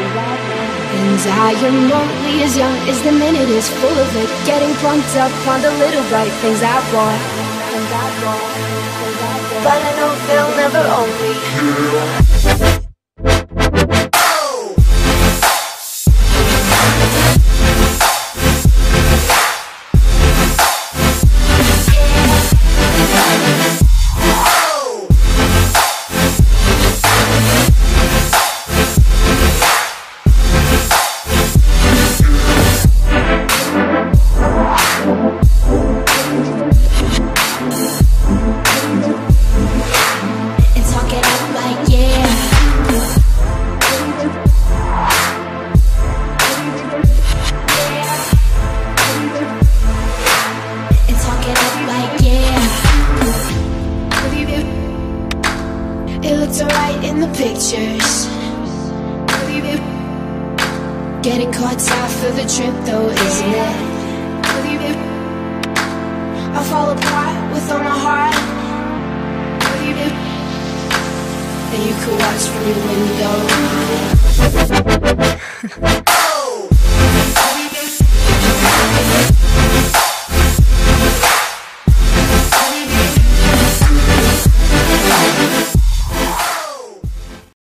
and I am only as young as the minute is full of it. Getting pumped up on the little bright things I want. But I know they'll never own me It looks alright in the pictures. Getting caught half of the trip though, isn't it? I fall apart with all my heart. And you could watch from your window